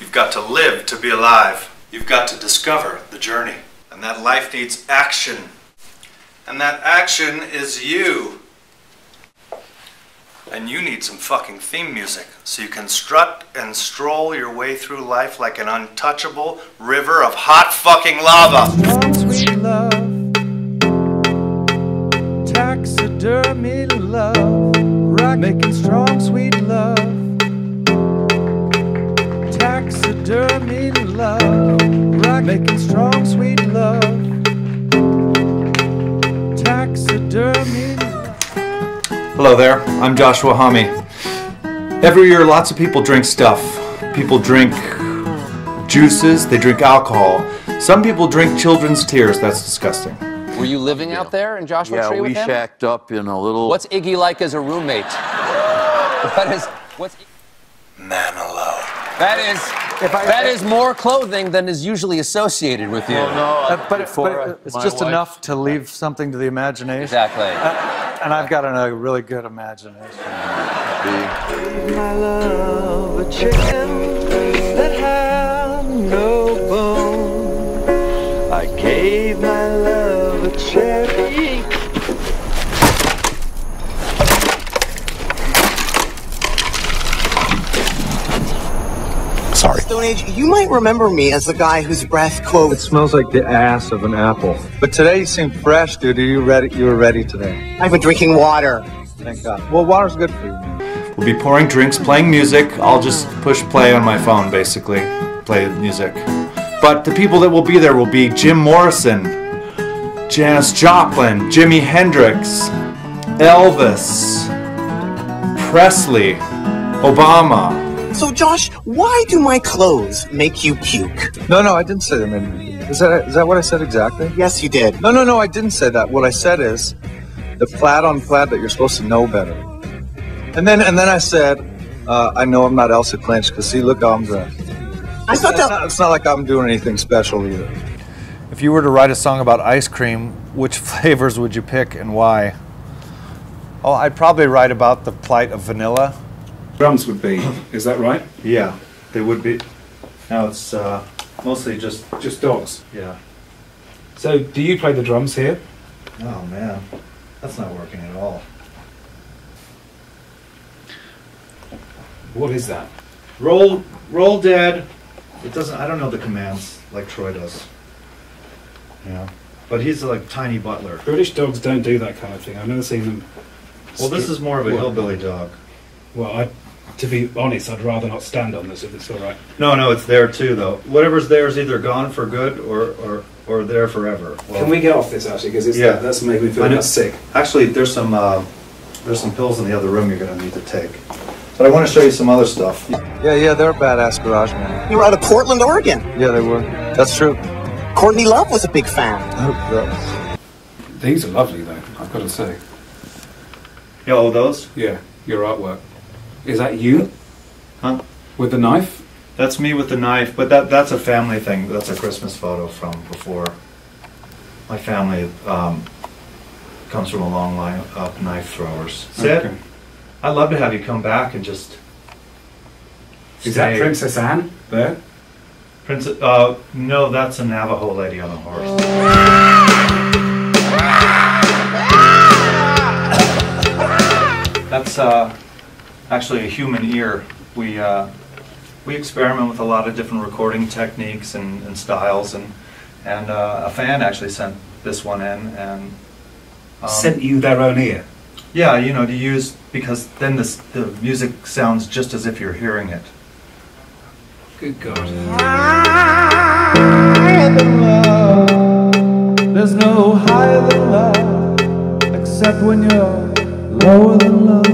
You've got to live to be alive. You've got to discover the journey. And that life needs action. And that action is you. And you need some fucking theme music so you can strut and stroll your way through life like an untouchable river of hot fucking lava. Sweet love. Taxidermy love. Rock making strong, sweet Hello there, I'm Joshua Homme. Every year, lots of people drink stuff. People drink juices, they drink alcohol. Some people drink children's tears, that's disgusting. Were you living out there in Joshua Yeah, Tree we with him? shacked up in a little. What's Iggy like as a roommate? what is what's Manilow. That is that is more clothing than is usually associated with you. Oh, no, Uh, but, before but it's just wife- enough to leave something to the imagination. Exactly. And I've got a really good imagination. My love, a chicken that had no bone. I gave my love a cherry. Sorry. Stone Age, you might remember me as the guy whose breath, quote, It smells like the ass of an apple. But today you seem fresh, dude. Are you ready? You were ready today. I've been drinking water. Thank God. Well, water's good for you. We'll be pouring drinks, playing music. I'll just push play on my phone, basically. Play music. But the people that will be there will be Jim Morrison, Janis Joplin, Jimi Hendrix, Elvis, Presley, Obama. So, Josh, why do my clothes make you puke? No, no, I didn't say that. Maybe. Is that is that what I said exactly? Yes, you did. No, no, no, I didn't say that. What I said is the plaid on plaid that you're supposed to know better. And then and then I said, uh, I know I'm not Elsa Klensch because see, look how I'm dressed. I thought It's that. not, it's not like I'm doing anything special either. If you were to write a song about ice cream, which flavors would you pick and why? Oh, I'd probably write about the plight of vanilla. Drums would be. Is that right? Yeah, they would be. Now it's uh, mostly just, Just dogs. yeah. So, do you play the drums here? Oh man, that's not working at all. What is that? Roll, roll dead. It doesn't. I don't know the commands like Troy does. Yeah, but he's like tiny butler. British dogs don't do that kind of thing. I've never seen them. Well, this is more of a Well- hillbilly dog. Well, I, to be honest, I'd rather not stand on this if it's all right. No, no, it's there too though. Whatever's there is either gone for good or or or there forever. Well, Can we get off this actually? Because Yeah. that's making me feel I know. sick. Actually, there's some uh, there's some pills in the other room you're gonna need to take. But I want to show you some other stuff. Yeah, yeah, they're a badass garage man. You were out of Portland, Oregon. Yeah, they were. That's true. Courtney Love was a big fan. Oh, These are lovely, though. I've got to say. Yeah, all those? Yeah, your artwork. Is that you Huh? with the knife? That's me with the knife, but that that's a family thing. That's a Christmas photo from before. My family um, comes from a long line of knife throwers. Sid, Okay. I'd love to have you come back and just. Is that. Princess Anne there? Princess? Uh, no, that's a Navajo lady on a horse. That's uh, actually a human ear. We uh, we experiment with a lot of different recording techniques and, and styles, and and uh, a fan actually sent this one in, and um, Sent you their own ear. yeah, you know, to use because then this the music sounds just as if you're hearing it. Good God. Higher than love. There's no higher than love, except when you're lower than love.